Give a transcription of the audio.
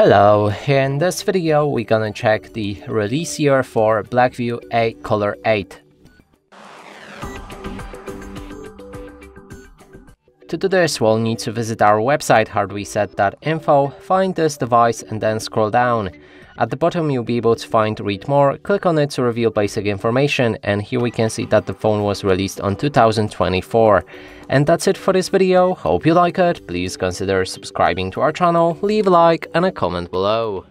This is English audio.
Hello, in this video we're gonna check the release year for Blackview A Color 8. To do this, we'll need to visit our website hardreset.info, find this device and then scroll down. At the bottom you'll be able to find read more, click on it to reveal basic information and here we can see that the phone was released on 2024. And that's it for this video, hope you like it, please consider subscribing to our channel, leave a like and a comment below.